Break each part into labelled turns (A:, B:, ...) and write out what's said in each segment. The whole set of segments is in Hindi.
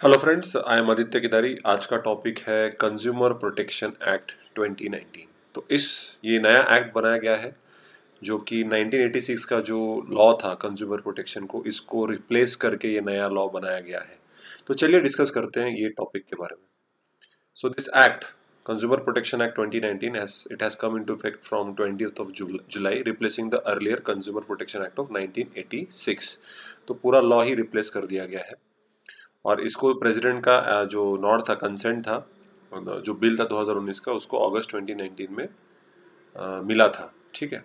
A: Hello friends I am Aditya Kidari आज का टॉपिक है कंज्यूमर प्रोटेक्शन एक्ट 2019 तो इस, ये नया एक्ट बनाया गया है, जो कि 1986 का जो लॉ था कंज्यूमर प्रोटेक्शन को, इसको रिप्लेस करके ये नया लॉ बनाया गया है। तो चलिए डिस्कस करते हैं ये टॉपिक के बारे में। So this act consumer protection act 2019 has, it has come into effect from 20th of July, replacing the earlier consumer protection act of 1986 तो पूरा लॉ ही रिप्लेस कर दिया गया है। और इसको प्रेसिडेंट का जो नॉर्ड था कंसेंट था जो बिल था 2019 का उसको अगस्त 2019 में आ, मिला था ठीक है?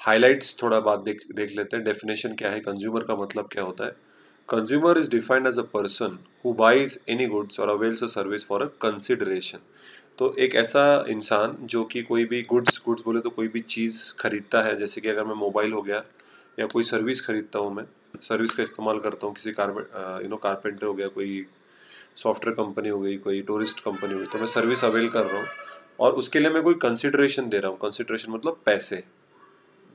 A: हाइलाइट्स थोड़ा बात देख देख लेते हैं डेफिनेशन क्या है कंज्यूमर का मतलब क्या होता है? Consumer is defined as a person who buys any goods or avails a service for a consideration तो एक ऐसा इंसान जो कि कोई भी गुड्स गुड्स बोले तो कोई भी चीज़ खरीदता है जैसे कि अगर मैं मोबाइल हो गया या कोई सर्विस खरीदता हूँ मैं सर्विस का इस्तेमाल करता हूँ, किसी कारपेंट यू नो कारपेंटर हो गया, कोई सॉफ्टवेयर कंपनी हो गई, कोई टूरिस्ट कंपनी हो गई तो मैं सर्विस अवेल कर रहा हूँ और उसके लिए मैं कोई कंसिडरेशन दे रहा हूँ। कंसिडरेशन मतलब पैसे।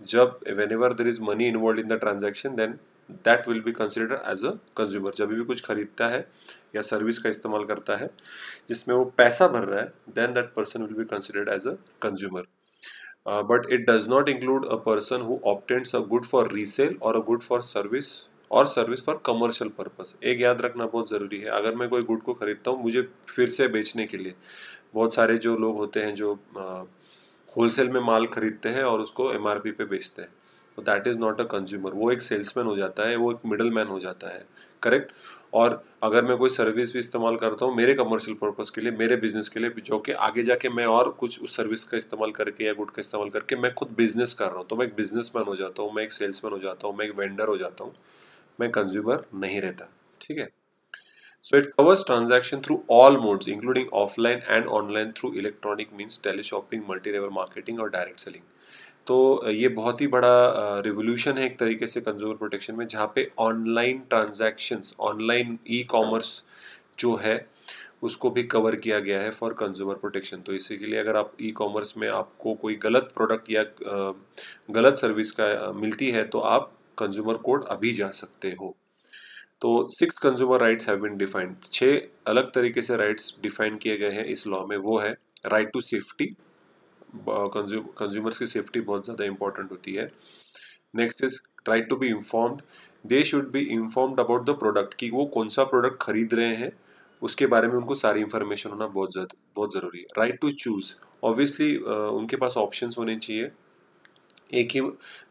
A: जब whenever there is money involve in the transaction then that will be consider as a consumer जब भी कुछ खरीदता है या सर्विस का इस्तेमाल करता है, जिसमें वो पैसा भर रहा है then that person will be considered as a consumer but it does not include a person who obtains a good for resale or a good for service or service for commercial purpose एक याद रखना बहुत ज़रूरी है। अगर मैं कोई गुड को खरीदता हूँ मुझे फिर से बेचने के लिए। बहुत सारे जो लोग होते हैं जो होलसेल में माल खरीदते हैं और उसको एमआरपी पे बेचते हैं। तो that is not a consumer वो एक सेल्समैन हो जाता है, वो एक मिडल मैन हो जाता है। करेक्ट और अगर मैं कोई सर्विस भी इस्तेमाल करता हूँ मेरे कमर्शियल पर्पज़ के लिए, मेरे बिज़नेस के लिए, जो कि आगे जाके मैं और कुछ उस सर्विस का इस्तेमाल करके या गुड का इस्तेमाल करके मैं खुद बिज़नेस कर रहा हूँ। तो मैं एक बिजनेसमैन हो जाता हूँ, मैं एक सेल्समैन हो जाता हूँ, मैं एक वेंडर हो जाता हूँ, मैं कंज्यूमर नहीं रहता। ठीक है? So it covers transaction through all modes including offline and online through electronic means teleshopping multi level marketing or direct selling तो ये बहुत ही बड़ा रिवोल्यूशन है एक तरीके से कंज्यूमर प्रोटेक्शन में, जहाँ पे online transactions online e commerce जो है, उसको भी कवर किया गया है फॉर कंज्यूमर प्रोटेक्शन तो इसी के लिए अगर आप ई कॉमर्स में आपको कोई गलत प्रोडक्ट या गलत सर्विस का मिलती है तो आप कंज्यूमर कोर्ट अभी जा सकते हो। तो six consumer rights have been defined छः अलग तरीके से राइट्स डिफाइन किए गए हैं इस लॉ में, वो है राइट टू सेफ्टी कंज्यूमर्स की सेफ्टी बहुत ज़्यादा इंपॉर्टेंट होती है। Next is right to be informed they should be informed about the product कि वो कौन सा प्रोडक्ट खरीद रहे हैं, उसके बारे में उनको सारी इन्फॉर्मेशन होना बहुत ज़्यादा, बहुत ज़रूरी है। राइट टू चूज़ ऑब्वियसली उनके पास ऑप्शन होने चाहिए। एक ही,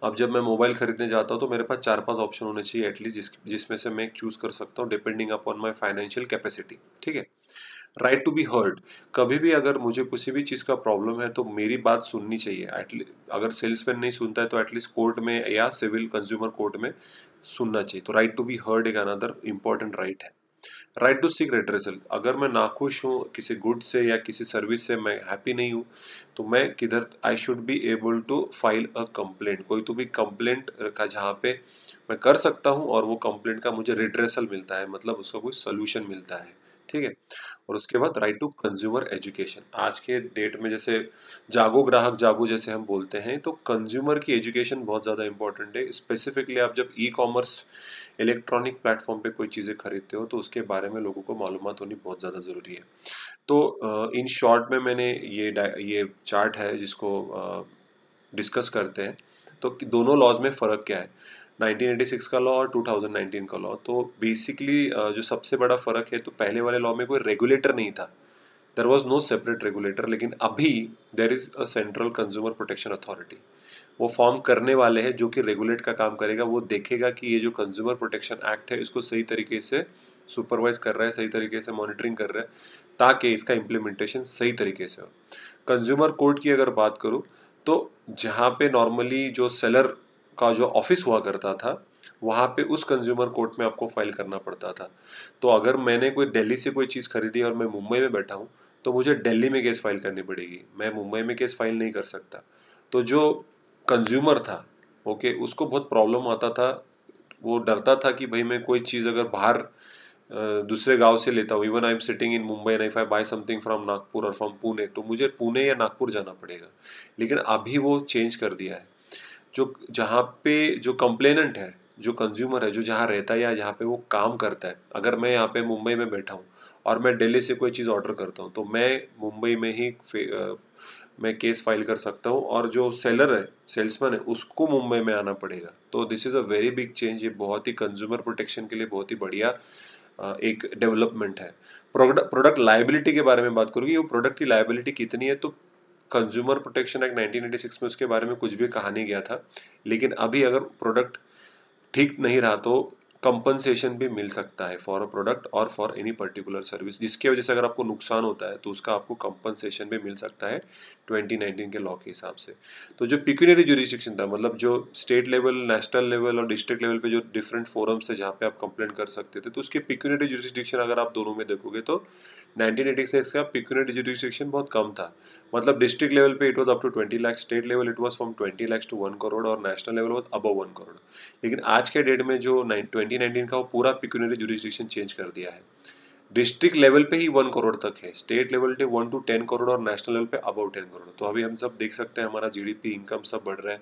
A: अब जब मैं मोबाइल खरीदने जाता हूँ तो मेरे पास चार पाँच ऑप्शन होने चाहिए एटलीस्ट जिस, जिसमें से मैं चूज़ कर सकता हूँ depending upon my financial capacity ठीक है? राइट टू बी हर्ड कभी भी अगर मुझे किसी भी चीज़ का प्रॉब्लम है तो मेरी बात सुननी चाहिए। एटलीस्ट अगर सेल्समैन नहीं सुनता है तो एटलीस्ट कोर्ट में या सिविल कंज्यूमर कोर्ट में सुनना चाहिए। तो राइट टू बी हर्ड एक अनदर इंपॉर्टेंट राइट है। राइट टू सीक रेड्रेसल अगर मैं नाखुश हूँ, किसी गुड से या किसी सर्विस से मैं हैप्पी नहीं हूँ तो मैं किधर I should be able to file a complaint कोई तो भी कंप्लेंट का जहाँ पे मैं कर सकता हूँ, और वो कंप्लेंट का मुझे रिड्रेसल मिलता है। मतलब उसका कोई सोल्यूशन मिलता है। ठीक है? और उसके बाद राइट टू कंज्यूमर एजुकेशन आज के डेट में जैसे जागो ग्राहक जागो जैसे हम बोलते हैं तो कंज्यूमर की एजुकेशन बहुत ज़्यादा इंपॉर्टेंट है। स्पेसिफिकली आप जब ई कॉमर्स इलेक्ट्रॉनिक प्लेटफॉर्म पे कोई चीज़ें खरीदते हो तो उसके बारे में लोगों को मालूम होनी बहुत ज़्यादा ज़रूरी है। तो इन शॉर्ट में मैंने ये ये चार्ट है जिसको डिस्कस करते हैं। तो दोनों लॉज में फ़र्क क्या है? 1986 का लॉ और 2019 का लॉ। तो बेसिकली जो सबसे बड़ा फ़र्क है तो पहले वाले लॉ में कोई रेगुलेटर नहीं था। There was no separate regulator लेकिन अभी there is a central consumer protection authority वो फॉर्म करने वाले हैं, जो कि रेगुलेट का काम करेगा। वो देखेगा कि ये जो कंज्यूमर प्रोटेक्शन एक्ट है, इसको सही तरीके से सुपरवाइज कर रहा है, सही तरीके से मॉनिटरिंग कर रहा है, ताकि इसका इम्प्लीमेंटेशन सही तरीके से हो। कंज्यूमर कोर्ट की अगर बात करूँ तो जहाँ पे नॉर्मली जो सेलर का जो ऑफ़िस हुआ करता था, वहाँ पे उस कंज्यूमर कोर्ट में आपको फ़ाइल करना पड़ता था। तो अगर मैंने कोई दिल्ली से कोई चीज़ खरीदी और मैं मुंबई में बैठा हूँ तो मुझे दिल्ली में केस फ़ाइल करनी पड़ेगी। मैं मुंबई में केस फ़ाइल नहीं कर सकता। तो जो कंज्यूमर था ओके उसको बहुत प्रॉब्लम आता था। वो डरता था कि भाई मैं कोई चीज़ अगर बाहर दूसरे गाँव से लेता हूँ even I am sitting in Mumbai and I buy something from Nagpur or from Pune तो मुझे पुणे या नागपुर जाना पड़ेगा। लेकिन अभी वो चेंज कर दिया है। जो, जहाँ पे जो कंप्लेनेंट है, जो कंज्यूमर है, जो जहाँ रहता है या जहाँ पे वो काम करता है, अगर मैं यहाँ पे मुंबई में बैठा हूँ और मैं दिल्ली से कोई चीज़ ऑर्डर करता हूँ तो मैं मुंबई में ही मैं केस फ़ाइल कर सकता हूँ और जो सेलर है सेल्समैन है, उसको मुंबई में आना पड़ेगा। तो this is a very big change ये बहुत ही कंज्यूमर प्रोटेक्शन के लिए बहुत ही बढ़िया एक डेवलपमेंट है। प्रोडक्ट प्रोडक्ट लाइबिलिटी के बारे में बात करूँगी वो प्रोडक्ट की लाइबिलिटी कितनी है तो कंज्यूमर प्रोटेक्शन एक्ट 1986 में उसके बारे में कुछ भी कहा नहीं गया था। लेकिन अभी अगर प्रोडक्ट ठीक नहीं रहा तो कंपनसेशन भी मिल सकता है for a product or for any particular service जिसकी वजह से अगर आपको नुकसान होता है तो उसका आपको कंपनसेशन भी मिल सकता है। 2019 के लॉ के हिसाब से। तो जो पिक्यूनरी जुरिस्डिक्शन था मतलब जो स्टेट लेवल नेशनल लेवल और डिस्ट्रिक्ट लेवल पे जो डिफरेंट फोरम्स है जहाँ पे आप कंप्लेंट कर सकते थे तो उसके पिक्यूनरी जुरिस्डिक्शन अगर आप दोनों में देखोगे तो 1986 का पिक्यूनरी जुरिस्डिक्शन बहुत कम था। मतलब डिस्ट्रिक्ट लेवल पे it was up to 20 lakh state level it was from 20 lakh to 1 crore और national level was above 1 crore लेकिन आज के डेट में जो 2019 का वो पूरा पिक्यूनरी जुरिस्डिक्शन चेंज कर दिया है। डिस्ट्रिक्ट लेवल पे ही वन करोड़ तक है। स्टेट लेवल पे वन टू टेन करोड़ और नेशनल लेवल पे अबाउट टेन करोड़ तो अभी हम सब देख सकते हैं हमारा जीडीपी इनकम सब बढ़ रहा है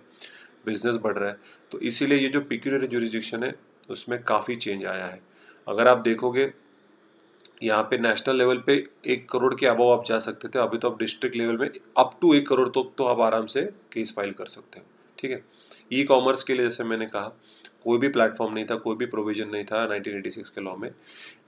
A: बिज़नेस बढ़ रहा है। तो इसीलिए ये जो पिक्यूनरी जुरिस्डिक्शन है, उसमें काफ़ी चेंज आया है। अगर आप देखोगे, यहाँ पे नेशनल लेवल पे एक करोड़ के अबाव आप जा सकते थे, अभी तो आप डिस्ट्रिक्ट लेवल में अप टू एक करोड़ तक तो आप आराम से केस फ़ाइल कर सकते हो। ठीक है? ई कॉमर्स के लिए जैसे मैंने कहा कोई भी प्लेटफॉर्म नहीं था, कोई भी प्रोविज़न नहीं था 1986 के लॉ में।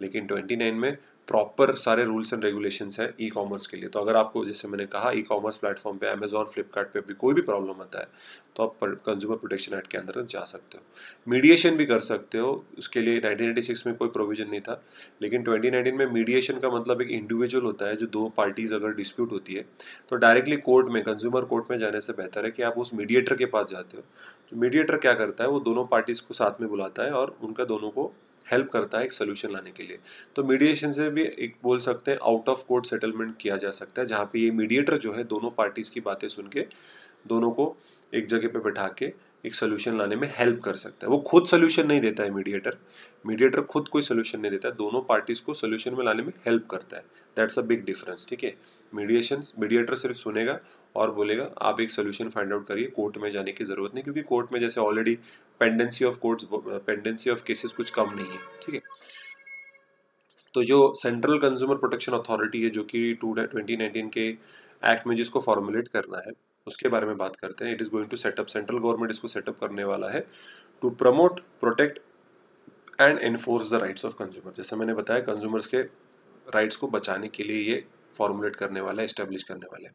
A: लेकिन 29 में प्रॉपर सारे रूल्स एंड रेगुलेशंस हैं ई कॉमर्स के लिए। तो अगर आपको, जैसे मैंने कहा ई कॉमर्स प्लेटफॉर्म पे अमेजोन फ्लिपकार्ट पे भी कोई भी प्रॉब्लम आता है तो आप कंज्यूमर प्रोटेक्शन एक्ट के अंदर जा सकते हो। मीडिएशन भी कर सकते हो। उसके लिए 1986 में कोई प्रोविज़न नहीं था। लेकिन 2019 में मीडिएशन का मतलब एक इंडिविजुअल होता है, जो दो पार्टीज़ अगर डिस्प्यूट होती है तो डायरेक्टली कोर्ट में कंज्यूमर कोर्ट में जाने से बेहतर है कि आप उस मीडिएटर के पास जाते हो। तो मीडिएटर क्या करता है? वो दोनों पार्टीज़ को साथ में बुलाता है और उनका दोनों को हेल्प करता है एक सोल्यूशन लाने के लिए। तो मीडिएशन से भी एक बोल सकते हैं आउट ऑफ़ कोर्ट सेटलमेंट किया जा सकता है, जहाँ पे ये मीडिएटर जो है, दोनों पार्टीज़ की बातें सुन के, दोनों को एक जगह पे बैठा के एक सोल्यूशन लाने में हेल्प कर सकता है। वो खुद सोल्यूशन नहीं देता है मीडिएटर मीडिएटर खुद कोई सोल्यूशन नहीं देता है, दोनों पार्टीज़ को सोल्यूशन में लाने में हेल्प करता है। दैट्स अ बिग डिफरेंस ठीक है? मीडिएशन मीडिएटर सिर्फ़ सुनेगा और बोलेगा, आप एक सोल्यूशन फाइंड आउट करिए कोर्ट में जाने की ज़रूरत नहीं, क्योंकि कोर्ट में जैसे already pendency of courts pendency of cases कुछ कम नहीं है, ठीक है? तो जो सेंट्रल कंज्यूमर प्रोटेक्शन अथॉरिटी है, जो कि टू ट्वेंटी नाइनटीन के एक्ट में जिसको फॉर्मुलेट करना है, उसके बारे में बात करते हैं। It is going to set up central government इसको सेटअप करने वाला है to promote protect and enforce the rights of consumer जैसे मैंने बताया कंज्यूमर्स के राइट्स को बचाने के लिए ये फॉर्मुलेट करने वाला है इस्टेब्लिश करने वाला है।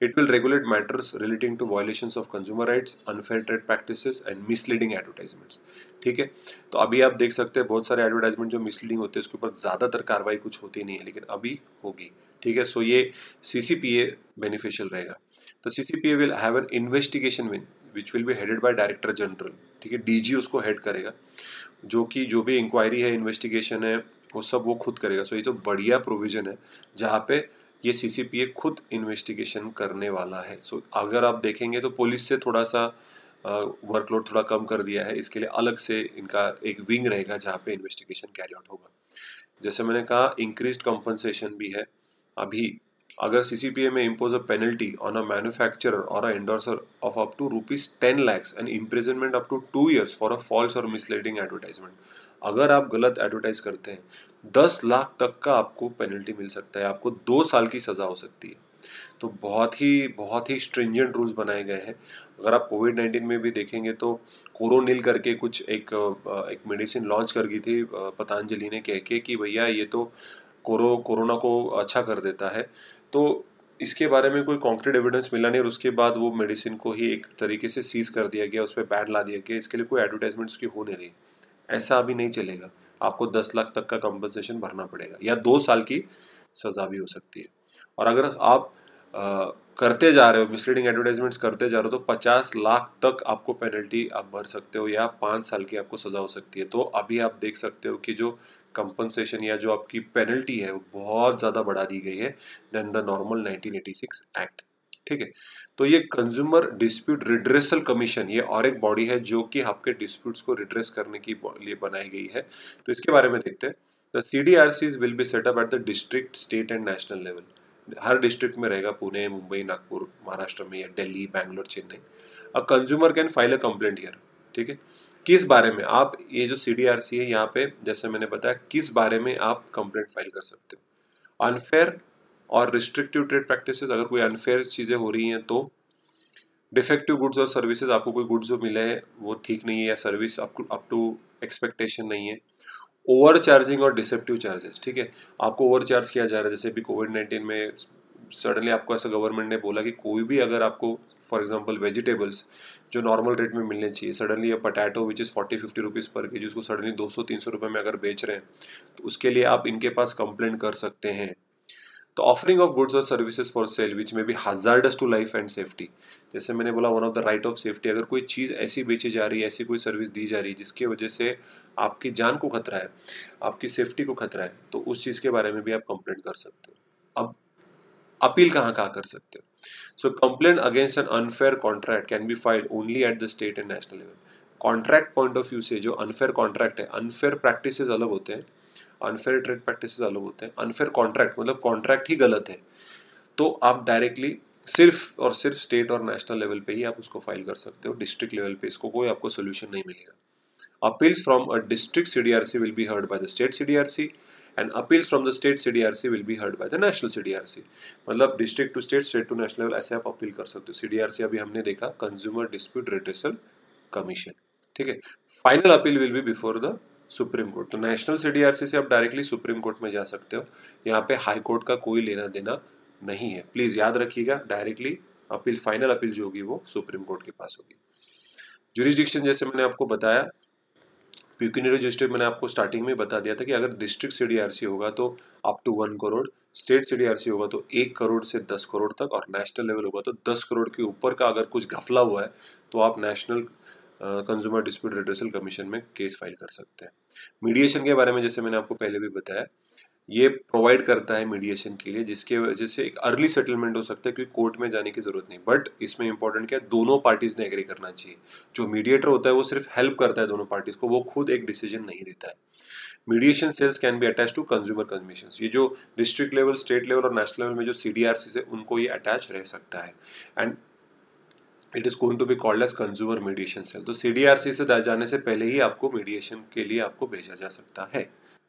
A: It will regulate matters relating to violations of consumer rights, unfair trade practices and misleading advertisements. ठीक है? तो अभी आप देख सकते हैं बहुत सारे एडवर्टाइजमेंट जो मिसलीडिंग होते हैं उसके ऊपर ज़्यादातर कार्रवाई कुछ होती नहीं है लेकिन अभी होगी। ठीक है? सो ये सी सी बेनिफिशियल रहेगा। तो C will have an investigation wing which will be headed by director general ठीक है? डी जी उसको हेड करेगा। जो कि जो भी इंक्वायरी है इन्वेस्टिगेशन है वो सब वो खुद करेगा। सो so ये तो बढ़िया प्रोविज़न है जहाँ पे ये सीसीपीए खुद इन्वेस्टिगेशन करने वाला है। सो so, अगर आप देखेंगे तो पुलिस से थोड़ा सा वर्कलोड थोड़ा कम कर दिया है। इसके लिए अलग से इनका एक विंग रहेगा जहाँ पे इन्वेस्टिगेशन कैरी आउट होगा। जैसे मैंने कहा इंक्रीज कंपनसेशन भी है। अभी अगर सीसीपीए में impose a penalty on a manufacturer or a endorser of up to rupees ten lakhs and imprisonment up to two years for a false or misleading advertisement अगर आप गलत एडवर्टाइज करते हैं, दस लाख तक का आपको पेनल्टी मिल सकता है, आपको दो साल की सज़ा हो सकती है। तो बहुत ही बहुत ही स्ट्रिंजेंट रूल्स बनाए गए हैं। अगर आप कोविड नाइन्टीन में भी देखेंगे तो कोरोनिल करके कुछ एक एक मेडिसिन लॉन्च कर गई थी, पतंजलि ने कह के कि भैया ये तो कोरो, कोरोना को अच्छा कर देता है। तो इसके बारे में कोई कॉन्क्रीट एविडेंस मिला नहीं और उसके बाद वो मेडिसिन को ही एक तरीके से सीज कर दिया गया, उस पर बैन ला दिया गया। इसके लिए कोई एडवर्टाइजमेंट्स की हो नहीं रही। ऐसा अभी नहीं चलेगा। आपको दस लाख तक का कंपनसेशन भरना पड़ेगा या दो साल की सज़ा भी हो सकती है। और अगर आप आ, करते जा रहे हो मिसलीडिंग एडवर्टाइजमेंट्स करते जा रहे हो तो पचास लाख तक आपको पेनल्टी आप भर सकते हो या पाँच साल की आपको सज़ा हो सकती है। तो अभी आप देख सकते हो कि जो कंपनसेशन या जो आपकी पेनल्टी है वो बहुत ज़्यादा बढ़ा दी गई है देन द नॉर्मल 1986 एक्ट ठीक है? तो ये कंज्यूमर डिस्प्यूट रिड्रेसल कमीशन ये और एक बॉडी है जो कि आपके डिस्प्यूट्स को रिड्रेस करने के लिए बनाई गई है। तो इसके बारे में देखते हैं। The C D R Cs will be set up at the district state and national level her district में रहेगा, पुणे, मुंबई, नागपुर, महाराष्ट्र में या Delhi, Bangalore, Chennai. A consumer can file a complaint here ठीक है? किस बारे में? आप ये जो सी डी आर सी है यहाँ पे, जैसे मैंने बताया, किस बारे में आप कंप्लेंट फ़ाइल कर सकते हो? अनफेयर और रिस्ट्रिक्टिव ट्रेड प्रैक्टिस अगर कोई अनफेयर चीज़ें हो रही हैं तो डिफेक्टिव गुड्स और सर्विसेज़ आपको कोई गुड्स जो मिले हैं वो ठीक नहीं है या सर्विस अप टू एक्सपेक्टेशन नहीं है। ओवर चार्जिंग और डिसेप्टिव चार्जेस ठीक है? आपको ओवर चार्ज किया जा रहा है, जैसे भी कोविड नाइन्टीन में सडनली आपको ऐसा गवर्नमेंट ने बोला कि कोई भी अगर आपको फॉर एग्जांपल वेजिटेबल्स जो नॉर्मल रेट में मिलने चाहिए suddenly potato which is forty fifty rupees पर के जिसको सडनली दो सौ, तीन सौ रुपये में अगर बेच रहे हैं तो उसके लिए आप इनके पास कंप्लेंट कर सकते हैं। तो offering of goods or services for sale which में भी hazardous to life and safety जैसे मैंने बोला one of the right of safety अगर कोई चीज़ ऐसी बेची जा रही है, ऐसी कोई सर्विस दी जा रही है, जिसकी वजह से आपकी जान को खतरा है, आपकी सेफ्टी को खतरा है तो उस चीज़ के बारे में भी आप कंप्लेंट कर सकते हो। अब अपील कहाँ कहाँ कर सकते हो? So complaint against an unfair contract can be filed only at the state and national level contract point of view से जो अनफेयर कॉन्ट्रैक्ट है अनफेयर प्रैक्टिस अलग होते हैं अनफेयर ट्रेड प्रैक्टिस अलग होते हैं। अनफेयर कॉन्ट्रैक्ट मतलब कॉन्ट्रैक्ट ही गलत है। तो आप डायरेक्टली सिर्फ़ और सिर्फ़ स्टेट और नेशनल लेवल पे ही आप उसको फ़ाइल कर सकते हो डिस्ट्रिक्ट लेवल पे। इसको कोई आपको सोल्यूशन नहीं मिलेगा। Appeals from a district CDRC will be heard by the state CDRC and appeals from the state CDRC will be heard by the national CDRC मतलब district to state state to national level ऐसे आप अपील कर सकते हो। सीडीआरसी अभी हमने देखा कंज्यूमर डिस्प्यूट रिट्रेसल कमीशन ठीक है? Final appeal will be before the supreme court. तो नेशनल सीडीआरसी से आप डायरेक्टली सुप्रीम कोर्ट में जा सकते हो। यहाँ पे हाई कोर्ट का कोई लेना देना नहीं है। प्लीज़ याद रखिएगा, डायरेक्टली अपील, फाइनल अपील जो होगी वो सुप्रीम कोर्ट के पास होगी। जुरिस्डिक्शन जैसे मैंने आपको बताया प्यूकिनरी रजिस्टर मैंने आपको स्टार्टिंग में बता दिया था कि अगर डिस्ट्रिक्ट सीडीआरसी होगा तो up to one crore state CDRC होगा तो एक करोड़ से दस करोड़ तक, और नेशनल लेवल होगा तो दस करोड़ के ऊपर का अगर कुछ घफला हुआ है तो आप national consumer dispute redressal commission में केस फ़ाइल कर सकते हैं। मीडिएशन के बारे में जैसे मैंने आपको पहले भी बताया, ये प्रोवाइड करता है मीडिएशन के लिए, जिसके वजह से एक अर्ली सेटलमेंट हो सकता है, क्योंकि कोर्ट में जाने की ज़रूरत नहीं। बट इसमें इंपॉर्टेंट क्या है, दोनों पार्टीज़ ने एग्री करना चाहिए। जो मीडिएटर होता है, वो सिर्फ़ हेल्प करता है दोनों पार्टीज़ को, वो खुद एक डिसीज़न नहीं देता है। Mediation cells can be attach to consumer commission ये जो डिस्ट्रिक्ट लेवल स्टेट लेवल और नेशनल लेवल में जो सी है उनको ये अटैच रह सकता है। And it is going to be called as consumer mediation cell तो सीडीआरसी से जाने से पहले ही आपको मीडिएशन के लिए आपको भेजा जा सकता है।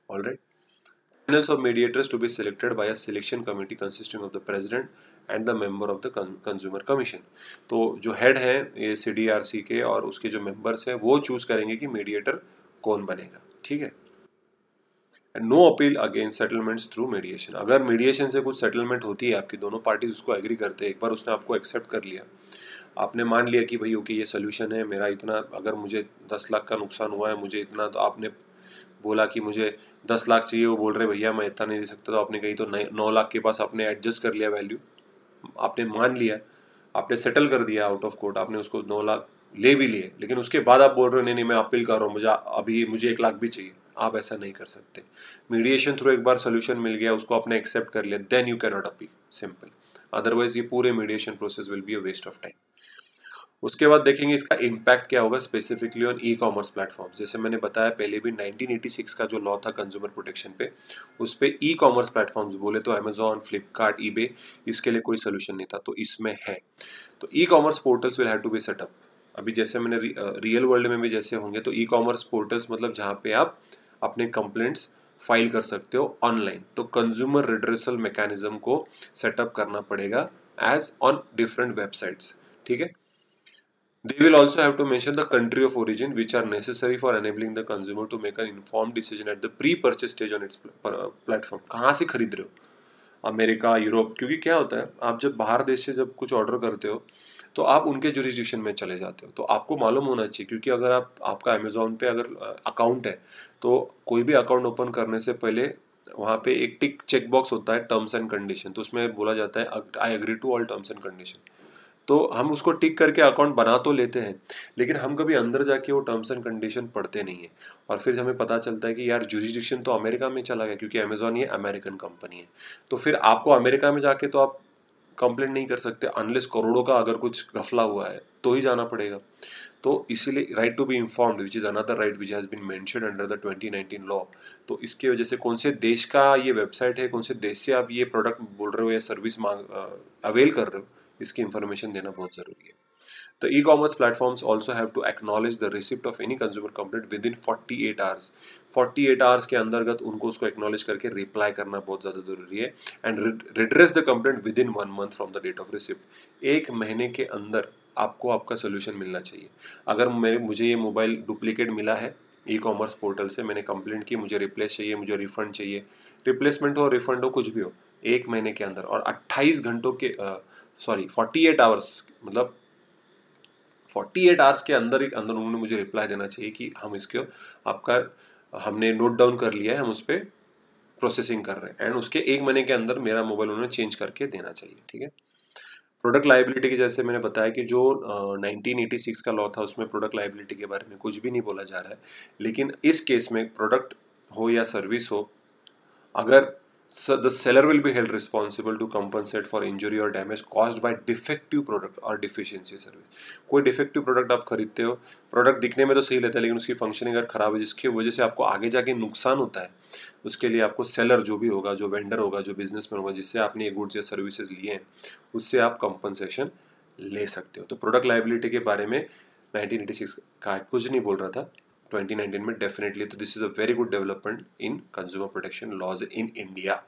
A: All right panels of mediators to be selected by a selection committee consisting of the president and the member of the consumer commission तो जो हेड है, ये सी के और उसके जो मेंबर्स हैं, वो चूज़ करेंगे कि मीडिएटर कौन बनेगा। ठीक है? And no appeal against settlements through mediation अगर मीडिएशन से कुछ सेटलमेंट होती है, आपकी दोनों पार्टीज़ उसको एग्री करते हैं, एक बार उसने आपको एक्सेप्ट कर लिया आपने मान लिया कि भाई, ओके, ये सोल्यूशन है, मेरा इतना, अगर मुझे दस लाख का नुकसान हुआ है, मुझे इतना तो आपने बोला कि मुझे दस लाख चाहिए, वो बोल रहे, भैया, मैं इतना नहीं दे सकता। तो आपने कही तो नौ लाख के पास आपने एडजस्ट कर लिया वैल्यू आपने मान लिया, आपने सेटल कर दिया आउट ऑफ़ कोर्ट आपने उसको नौ लाख ले भी लिए, लेकिन उसके बाद आप बोल रहे हो, नहीं नहीं, मैं अपील कर रहा हूँ, मुझे, अभी मुझे एक लाख भी चाहिए। आप ऐसा नहीं कर सकते। मीडिएशन थ्रू एक बार सोल्यूशन मिल गया, उसको आपने एक्सेप्ट कर लिया then you can not appeal simple otherwise ये पूरे mediation process will be a waste of time उसके बाद देखेंगे इसका इम्पैक्ट क्या होगा specifically on e commerce platform जैसे मैंने बताया, पहले भी 1986 का जो लॉ था कंज्यूमर प्रोटेक्शन पे, उस पर ई कॉमर्स प्लेटफॉर्म्स बोले तो अमेजोन फ्लिपकार्ट ई इसके लिए कोई सोल्यूशन नहीं था तो इसमें है। तो e commerce portals will have to be set up अभी जैसे मैंने रियल वर्ल्ड में भी जैसे होंगे तो ई कॉमर्स पोर्टल्स मतलब जहाँ पे आप अपने कंप्लेंट्स फ़ाइल कर सकते हो ऑनलाइन तो कंज्यूमर रिड्रेसल मैकेनिज्म को सेटअप करना पड़ेगा एज ऑन डिफरेंट वेबसाइट्स ठीक है? They will also have to mention the country of origin which are necessary for enabling the consumer to make a inform decision at the pre purchase stage on its platform कहाँ से खरीद रहे हो? अमेरिका, यूरोप, क्योंकि क्या होता है, आप जब बाहर देश से जब कुछ ऑर्डर करते हो तो आप उनके जुरिस्डिक्शन में चले जाते हो। तो आपको मालूम होना चाहिए, क्योंकि अगर आप, आपका अमेजोन पे अगर अकाउंट है तो कोई भी अकाउंट ओपन करने से पहले वहाँ पे एक टिक चेक बॉक्स होता है टर्म्स एंड कंडीशन तो उसमें बोला जाता है I agree to all terms and condition तो हम उसको टिक करके अकाउंट बना तो लेते हैं, लेकिन हम कभी अंदर जाके वो टर्म्स एंड कंडीशन पढ़ते नहीं है। और फिर हमें पता चलता है कि यार जुरिस्डिक्शन तो अमेरिका में चला गया, क्योंकि अमेजोन ये अमेरिकन कंपनी है। तो फिर आपको अमेरिका में जाके तो आप कंप्लेंट नहीं कर सकते अनलेस करोड़ों का अगर कुछ गफला हुआ है तो ही जाना पड़ेगा। तो इसीलिए right to be informed which is another right which has been mentioned under the 2019 law तो इसके वजह से कौन से देश का ये वेबसाइट है, कौन से देश से आप ये प्रोडक्ट बोल रहे हो या सर्विस मांग अवेल कर रहे हो इसकी इन्फॉर्मेशन देना बहुत ज़रूरी है। The e commerce platforms also have to acknowledge the receipt of any consumer complaint within forty eight hours forty eight hours के अंतर्गत उनको उसको एक्नॉलेज करके रिप्लाई करना बहुत ज़्यादा ज़रूरी है। And redress the complaint within one month from the date of receipt एक महीने के अंदर आपको आपका सोल्यूशन मिलना चाहिए। अगर मेरे, मुझे ये मोबाइल डुप्लीकेट मिला है ई कॉमर्स पोर्टल से, मैंने कंप्लेंट की, मुझे रिप्लेस चाहिए, मुझे रिफंड चाहिए। रिप्लेसमेंट हो रिफंड हो, कुछ भी हो, एक महीने के अंदर। और 28 घंटों के सॉरी 48 आवर्स मतलब फोर्टी एट आवर्स के अंदर एक अंदर उन्होंने मुझे रिप्लाई देना चाहिए कि हम इसके, आपका, हमने नोट डाउन कर लिया है, हम उस पर प्रोसेसिंग कर रहे हैं। एंड उसके एक महीने के अंदर मेरा मोबाइल उन्होंने चेंज करके देना चाहिए, ठीक है? प्रोडक्ट लाइबिलिटी की जैसे मैंने बताया कि जो एटी सिक्स का लॉ था, उसमें प्रोडक्ट लाइबिलिटी के बारे में कुछ भी नहीं बोला जा रहा है। लेकिन इस केस में प्रोडक्ट हो या सर्विस हो, अगर so, the seller will be held responsible to compensate for injury or damage caused by defective product or deficiency service. कोई defective product आप खरीदते हो प्रोडक्ट दिखने में तो सही रहता है, लेकिन उसकी फंक्शनिंग अगर खराब है, जिसकी वजह से आपको आगे जाके नुकसान होता है, उसके लिए आपको सेलर जो भी होगा, जो वेंडर होगा, जो बिज़नेस में होगा, जिससे आपने ये गुड्स या सर्विसेज़ लिए हैं, उससे आप कंपनसेशन ले सकते हो। तो प्रोडक्ट लाइबिलिटी के बारे में 1986 का कुछ नहीं बोल रहा था। 2019 में डेफिनेटली तो this is a very good development in consumer protection laws in India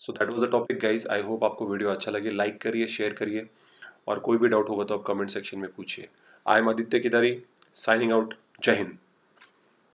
A: so that was the topic guys I hope आपको वीडियो अच्छा लगे। लाइक करिए शेयर करिए। और कोई भी डाउट होगा तो आप कमेंट सेक्शन में पूछिए। I am Aditya Kidari signing out जय हिंद